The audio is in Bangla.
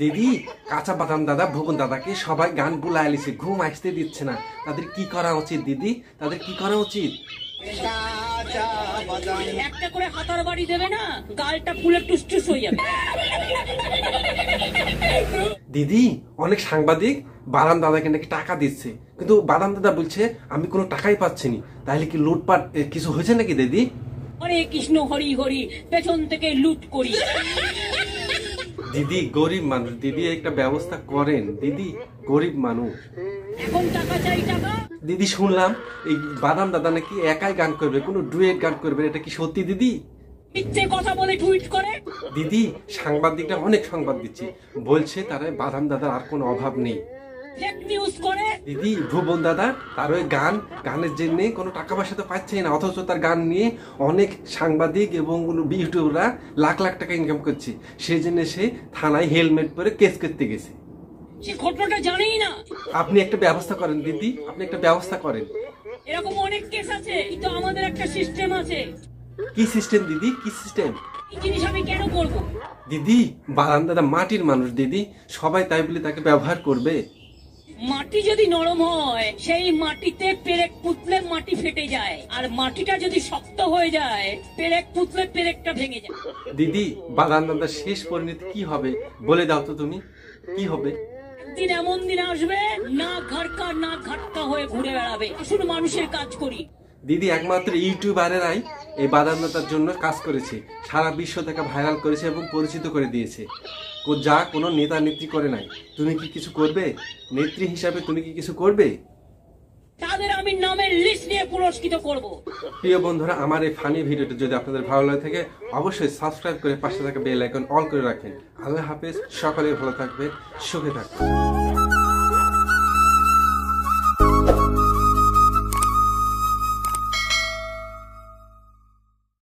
দিদি কাঁচা বাদাম দাদা ভুবন দাদাকে সবাই গান লিছে ঘুম আসতে দিচ্ছে না। তাদের কি করা উচিত দিদি? তাদের কি করা উচিত? একটা করে হাতার বাড়ি দেবে না গালটা ফুলে টুসটুস হয়ে যাবে। দিদি অনেক সাংবাদিক বাদাম দাদাকে নাকি টাকা দিচ্ছে। কিন্তু বাদাম দাদা বলছে আমি কোনো টাকাই পাচ্ছি না। তাহলে কি লুটপাট কিছু হয়েছে নাকি দিদি? হরে কৃষ্ণ হরি হরি পেছন থেকে লুট করি। দিদি গরিব মানুষ দিদি একটা ব্যবস্থা করেন। দিদি গরিব মানুষ। দিদি শুনলাম এই বাদাম দাদা নাকি একাই গান করবে কোনো ডুয়েট গান করবে এটা কি সত্যি দিদি? মিথ্যে কথা বলে টুইট করে। দিদি সাংবাদিকটা অনেক সংবাদ দিচ্ছে। বলছে তারা বাদাম দাদার আর কোনো অভাব নেই। ফেক নিউজ করে। দিদি ভুবন দাদা তার ওই গান গানের জন্য কোনো টাকা পয়সা তো পাচ্ছে না অথচ তার গান নিয়ে অনেক সাংবাদিক এবং ইউটিউবরা লাখ লাখ টাকা ইনকাম করছে। সেই জন্য সে থানায় হেলমেট পরে কেস করতে গেছে। সে ঘটনাটা জানেই না। আপনি একটা ব্যবস্থা করেন দিদি আপনি একটা ব্যবস্থা করেন। এরকম অনেক কেস আছে কিন্তু আমাদের একটা সিস্টেম আছে। কি সিস্টেম দিদি? কি সিস্টেম এই জিনিস আমি কেন করব? দিদি দাদা মাটির মানুষ দিদি। সবাই তাই বলে তাকে ব্যবহার করবে। মাটি যদি নরম হয় সেই মাটিতে পেরেক পুতলে মাটি ফেটে যায়। আর মাটিটা যদি শক্ত হয়ে যায় পেরেক পুতলে পেরেকটা ভেঙে যায়। দিদি বাগান দাদার শেষ পরিণতি কি হবে? বলে দাও তো তুমি। কি হবে? দিন এমন দিন আসবে না ঘাটকা না ঘাটকা হয়ে ঘুরে বেড়াবে। আসুন মানুষের কাজ করি। দিদি একমাত্র ইউটিউবারেরাই এই বাদামদাতার জন্য কাজ করেছে। সারা বিশ্ব থেকে ভাইরাল করেছে এবং পরিচিত করে দিয়েছে। কো- যা কোনো নেতা নেত্রী করে নাই। তুমি কি কিছু করবে? নেত্রী হিসাবে তুমি কি কিছু করবে? তাদের আমি নামের লিস্ট নিয়ে পুরস্কৃত করব। প্রিয় বন্ধুরা আমার এই ফানি ভিডিওটা যদি আপনাদের ভালো লাগে থাকে অবশ্যই সাবস্ক্রাইব করে পাশে থাকা বেল আইকন অল করে রাখেন আল্লাহ হাফেজ সকলে ভালো থাকবে সুখে থাকবে